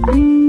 Mm-hmm.